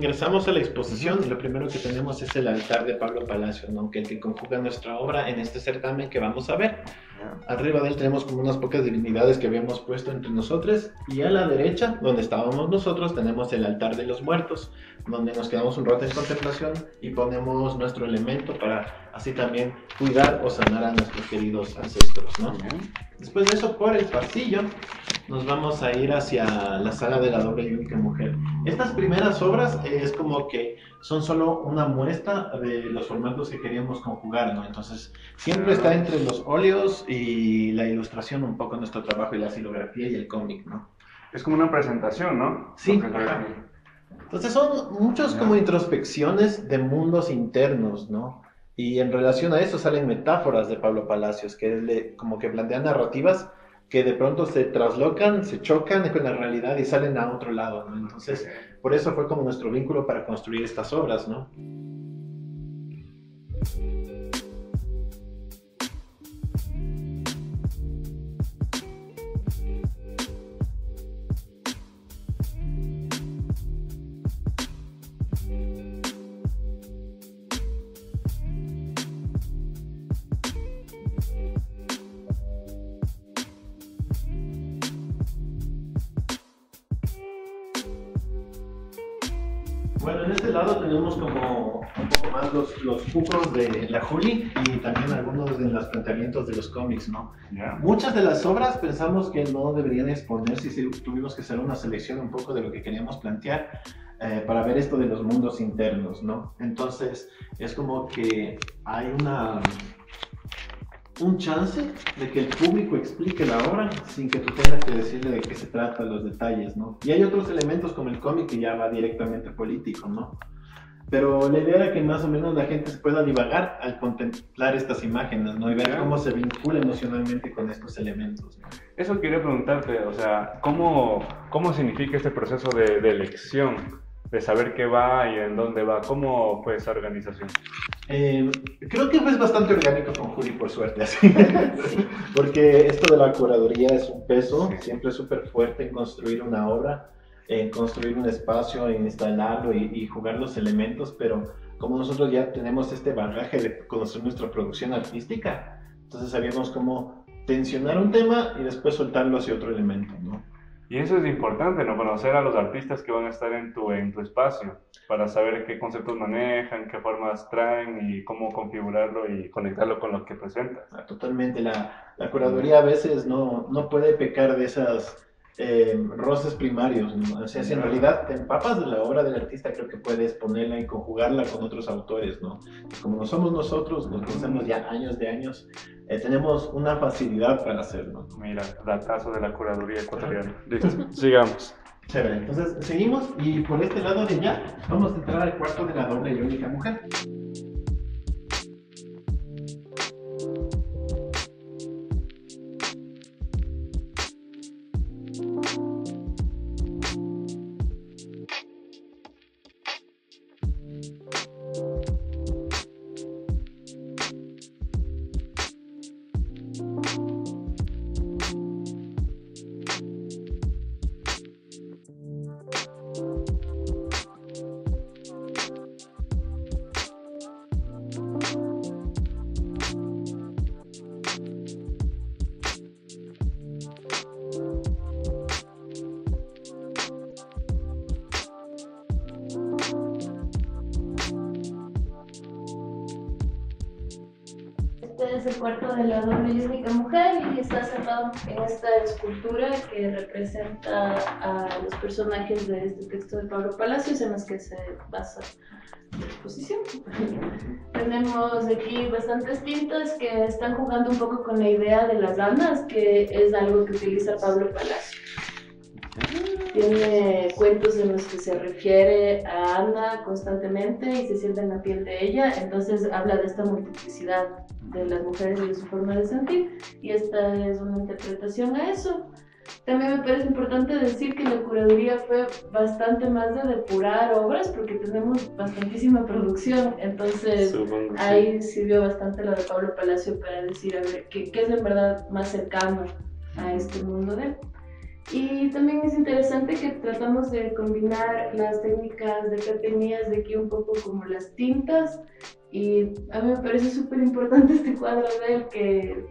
ingresamos a la exposición y lo primero que tenemos es el altar de Pablo Palacio, ¿no? que el que conjuga nuestra obra en este certamen que vamos a ver. Arriba de él tenemos como unas pocas divinidades que habíamos puesto entre nosotros y a la derecha, donde estábamos nosotros, tenemos el altar de los muertos, donde nos quedamos un rato en contemplación y ponemos nuestro elemento para así también cuidar o sanar a nuestros queridos ancestros. ¿no? Después de eso, por el pasillo, nos vamos a ir hacia la sala de la doble y única mujer. Estas primeras obras es como que son solo una muestra de los formatos que queríamos conjugar, ¿no? Entonces, siempre está entre los óleos y la ilustración un poco nuestro trabajo y la silografía y el cómic, ¿no? Es como una presentación, ¿no? Sí. Entonces son muchos como introspecciones de mundos internos, ¿no? Y en relación a eso salen metáforas de Pablo Palacios, que le, como que plantean narrativas que de pronto se traslocan, se chocan con la realidad y salen a otro lado, ¿no? Entonces, por eso fue como nuestro vínculo para construir estas obras, ¿no? Lado tenemos como un poco más los, los cupos de la Juli y también algunos de los planteamientos de los cómics, ¿no? Muchas de las obras pensamos que no deberían exponerse y tuvimos que hacer una selección un poco de lo que queríamos plantear eh, para ver esto de los mundos internos, ¿no? Entonces, es como que hay una un chance de que el público explique la obra sin que tú tengas que decirle de qué se trata, los detalles, ¿no? Y hay otros elementos como el cómic que ya va directamente político, ¿no? Pero la idea era que más o menos la gente se pueda divagar al contemplar estas imágenes, ¿no? Y ver cómo se vincula emocionalmente con estos elementos. ¿no? Eso quería preguntarte, o sea, ¿cómo, cómo significa este proceso de, de elección? De saber qué va y en dónde va. ¿Cómo fue esa organización? Eh, creo que fue bastante orgánico con Juli, por suerte, porque esto de la curaduría es un peso, siempre es súper fuerte en construir una obra, en construir un espacio, en instalarlo y, y, jugar los elementos, pero como nosotros ya tenemos este bagaje de conocer nuestra producción artística, entonces sabíamos cómo tensionar un tema y después soltarlo hacia otro elemento, ¿no? Y eso es importante, ¿no? Conocer a los artistas que van a estar en tu, en tu espacio, para saber qué conceptos manejan, qué formas traen y cómo configurarlo y conectarlo con lo que presentas. Ah, totalmente, la, la, curaduría a veces no, no puede pecar de esas eh, roces primarios, ¿no? O sea, si en realidad te empapas de la obra del artista, creo que puedes ponerla y conjugarla con otros autores, ¿no? Como no somos nosotros, nos conocemos ya años de años, eh, tenemos una facilidad para hacerlo. Mira, datazo de la curaduría ecuatoriana. Sigamos. Chévere, entonces seguimos y por este lado de ya vamos a entrar al cuarto de la doble y única mujer. Es el cuarto de la doble y única mujer y está cerrado en esta escultura que representa a los personajes de este texto de Pablo Palacios en los que se basa la exposición. Tenemos aquí bastantes tintas que están jugando un poco con la idea de las ganas, que es algo que utiliza Pablo Palacios. Tiene cuentos en los que se refiere a Ana constantemente y se siente en la piel de ella, entonces habla de esta multiplicidad de las mujeres y de su forma de sentir, y esta es una interpretación a eso. También me parece importante decir que la curaduría fue bastante más de depurar obras porque tenemos bastantísima producción, entonces Supongo, sí. ahí sirvió bastante lo de Pablo Palacio para decir, a ver, ¿qué, qué es en verdad más cercano a este mundo de? Y también es interesante que tratamos de combinar las técnicas de catenías de aquí un poco como las tintas. Y a mí me parece súper importante este cuadro de él que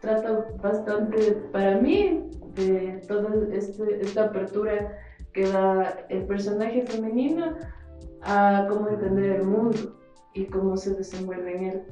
trata bastante para mí de toda este, esta apertura que da el personaje femenino a cómo entender el mundo y cómo se desenvuelve en él.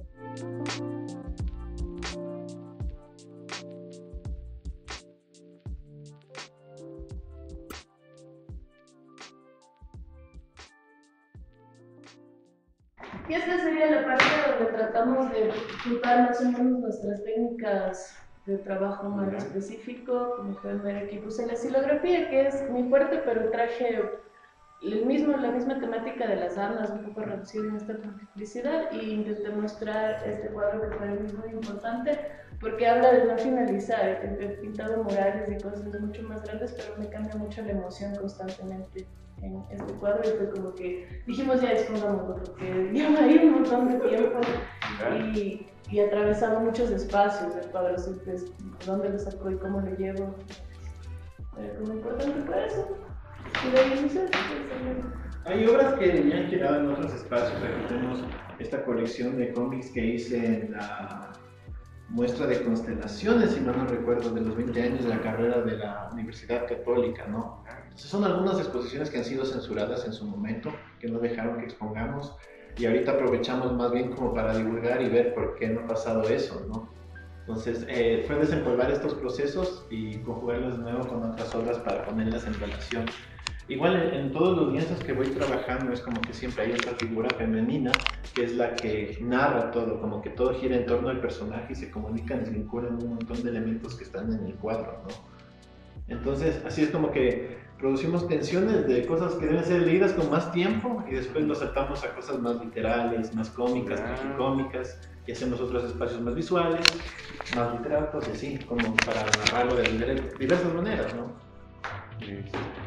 Y esta sería la parte donde tratamos de juntar más o menos nuestras técnicas de trabajo más específico. Como pueden ver aquí puse la silografía, que es muy fuerte, pero traje el mismo, la misma temática de las armas, un poco reducida en esta multiplicidad, y intenté mostrar este cuadro que para mí es muy importante, porque habla de no finalizar, he pintado murales y cosas mucho más grandes, pero me cambia mucho la emoción constantemente en este cuadro y fue como que dijimos ya escondámoslo porque lleva ahí un montón de tiempo y, y atravesado muchos espacios del cuadro, así pues, dónde lo sacó y cómo lo llevo. Eh, como importante fue eso. Hay obras que ya han quedado en otros espacios. Aquí tenemos esta colección de cómics que hice en la muestra de constelaciones, si mal no recuerdo, de los 20 años de la carrera de la Universidad Católica, ¿no? Son algunas exposiciones que han sido censuradas en su momento, que no dejaron que expongamos, y ahorita aprovechamos más bien como para divulgar y ver por qué no ha pasado eso, ¿no? Entonces eh, fue desempolvar estos procesos y conjugarlos de nuevo con otras obras para ponerlas en relación Igual en, todos los lienzos que voy trabajando es como que siempre hay esta figura femenina que es la que narra todo, como que todo gira en torno al personaje y se comunican y vinculan un montón de elementos que están en el cuadro, ¿no? Entonces, así es como que producimos tensiones de cosas que deben ser leídas con más tiempo y después nos saltamos a cosas más literales, más cómicas, ah. cómicas y hacemos otros espacios más visuales, más literatos y así, como para narrarlo de diversas maneras, ¿no?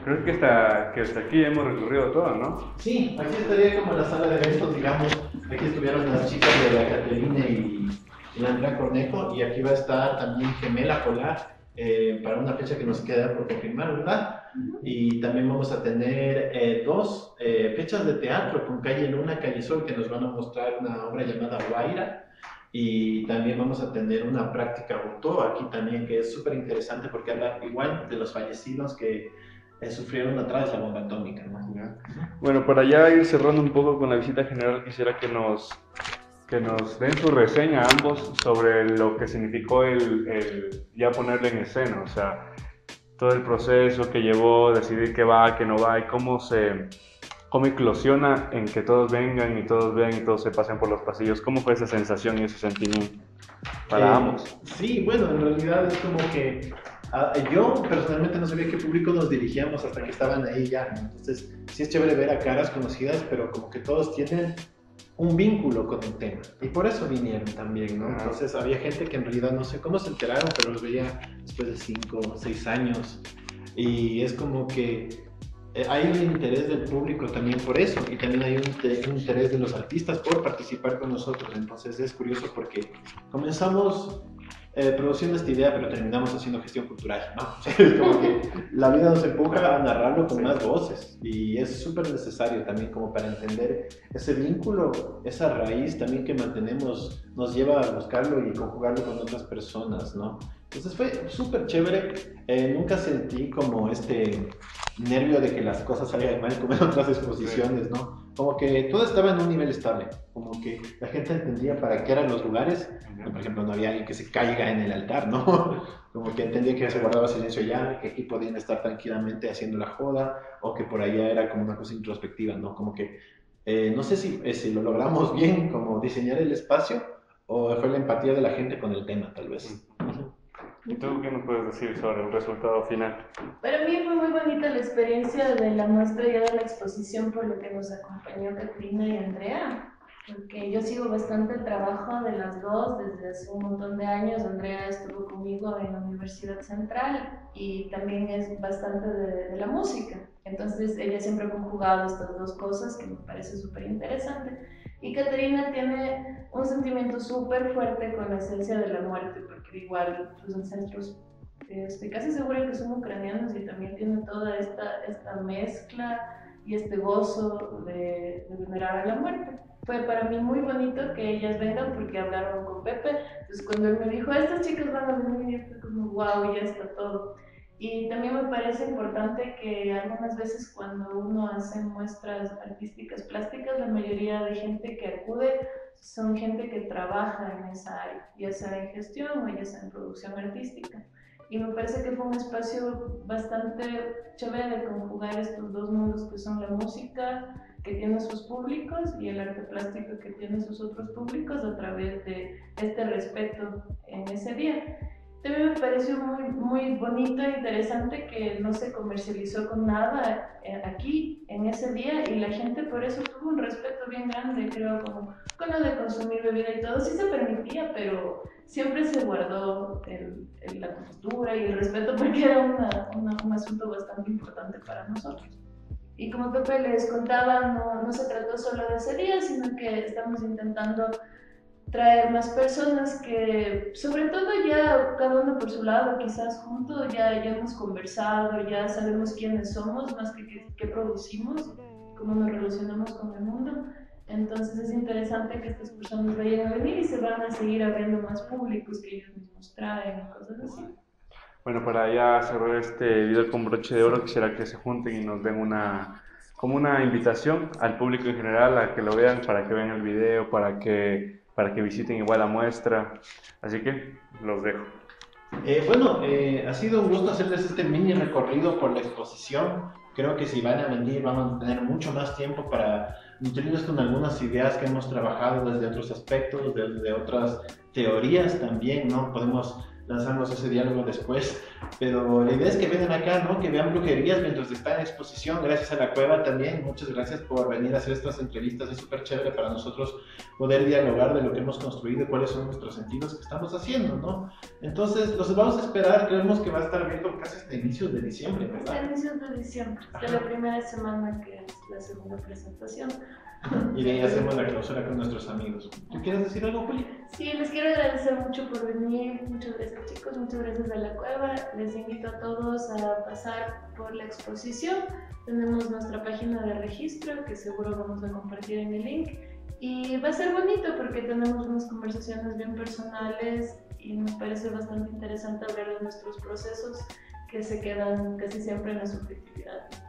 Creo que hasta, que hasta aquí hemos recorrido todo, ¿no? Sí, aquí estaría como la sala de eventos, digamos. Aquí estuvieron las chicas de la Caterina y, la Andrea Cornejo, y aquí va a estar también Gemela Polar eh, para una fecha que nos queda por confirmar, ¿verdad? Y también vamos a tener eh, dos eh, fechas de teatro con Calle Luna, Calle Sol, que nos van a mostrar una obra llamada Guaira y también vamos a tener una práctica auto aquí también que es súper interesante porque habla igual de los fallecidos que eh, sufrieron atrás de la bomba atómica. Bueno, para ya ir cerrando un poco con la visita general, quisiera que nos, que nos den su reseña ambos sobre lo que significó el, el ya ponerle en escena, o sea, todo el proceso que llevó, decidir qué va, qué no va y cómo se cómo eclosiona en que todos vengan y todos vean y todos se pasen por los pasillos. ¿Cómo fue esa sensación y ese sentimiento para eh, ambos? Sí, bueno, en realidad es como que ah, yo personalmente no sabía qué público nos dirigíamos hasta que estaban ahí ya. Entonces, sí es chévere ver a caras conocidas, pero como que todos tienen un vínculo con el tema. Y por eso vinieron también, ¿no? Entonces había gente que en realidad no sé cómo se enteraron, pero los veía después de 5 o 6 años. Y es como que eh, hay un interés del público también por eso y también hay un, interés de los artistas por participar con nosotros. Entonces es curioso porque comenzamos eh, produciendo esta idea, pero terminamos haciendo gestión cultural, ¿no? es como que la vida nos empuja a narrarlo con más voces y es súper necesario también como para entender ese vínculo, esa raíz también que mantenemos, nos lleva a buscarlo y conjugarlo con otras personas, ¿no? Entonces fue súper chévere, eh, nunca sentí como este nervio de que las cosas salgan mal como en otras exposiciones, ¿no? Como que todo estaba en un nivel estable, como que la gente entendía para qué eran los lugares, por ejemplo, no había alguien que se caiga en el altar, ¿no? Como que entendía que se guardaba silencio allá, que aquí podían estar tranquilamente haciendo la joda, o que por allá era como una cosa introspectiva, ¿no? Como que, eh, no sé si, eh, si lo logramos bien, como diseñar el espacio, o fue la empatía de la gente con el tema, tal vez. ¿Y tú qué nos puedes decir sobre el resultado final? Para mí fue muy bonita la experiencia de la muestra y de la exposición por lo que nos acompañó Katrina y Andrea, porque yo sigo bastante el trabajo de las dos desde hace un montón de años. Andrea estuvo conmigo en la Universidad Central y también es bastante de, de la música. Entonces ella siempre ha conjugado estas dos cosas que me parece súper interesante. Y Caterina tiene un sentimiento súper fuerte con la esencia de la muerte, igual sus ancestros estoy casi segura que son ucranianos y también tienen toda esta, esta mezcla y este gozo de, de venerar a la muerte. Fue para mí muy bonito que ellas vengan porque hablaron con Pepe. Entonces cuando él me dijo, estas chicas van a venir, fue como, wow, ya está todo. Y también me parece importante que algunas veces cuando uno hace muestras artísticas plásticas, la mayoría de gente que acude son gente que trabaja en esa área, ya sea en gestión o ya sea en producción artística. Y me parece que fue un espacio bastante chévere de conjugar estos dos mundos que son la música, que tiene sus públicos, y el arte plástico, que tiene sus otros públicos, a través de este respeto en ese día. También me pareció muy, muy bonito e interesante que no se comercializó con nada eh, aquí en ese día y la gente por eso tuvo un respeto bien grande, creo, como lo de consumir bebida y todo. Sí se permitía, pero siempre se guardó el, la cultura y el respeto porque era una, un asunto bastante importante para nosotros. Y como Pepe les contaba, no, no se trató solo de ese día, sino que estamos intentando traer más personas que, sobre todo ya cada uno por su lado, quizás juntos, ya, ya hemos conversado, ya sabemos quiénes somos, más que qué producimos, cómo nos relacionamos con el mundo. Entonces es interesante que estas personas vayan a venir y se van a seguir abriendo más públicos que ellos mismos traen y cosas así. Bueno, para ya cerrar este video con broche de oro, quisiera que se junten y nos den una como una invitación al público en general a que lo vean, para que vean el video, para que para que visiten igual la muestra. Así que los dejo. Eh, bueno, eh, ha sido un gusto hacerles este mini recorrido por la exposición. Creo que si van a venir vamos a tener mucho más tiempo para nutrirnos con algunas ideas que hemos trabajado desde otros aspectos, desde otras teorías también, ¿no? Podemos lanzamos ese diálogo después. Pero la idea es que vengan acá, ¿no? Que vean brujerías mientras están en exposición. Gracias a la cueva también. Muchas gracias por venir a hacer estas entrevistas. Es súper chévere para nosotros poder dialogar de lo que hemos construido y cuáles son nuestros sentidos que estamos haciendo, ¿no? Entonces, los vamos a esperar. Creemos que va a estar abierto casi hasta inicios de diciembre, ¿verdad? Hasta inicios de diciembre, de la primera semana que es la segunda presentación. Y de ahí hacemos la clausura con nuestros amigos. ¿Tú quieres decir algo, Juli? Sí, les quiero agradecer mucho por venir. Muchas gracias, chicos. Muchas gracias a la cueva. Les invito a todos a pasar por la exposición. Tenemos nuestra página de registro que seguro vamos a compartir en el link. Y va a ser bonito porque tenemos unas conversaciones bien personales y me parece bastante interesante hablar de nuestros procesos que se quedan casi siempre en la subjetividad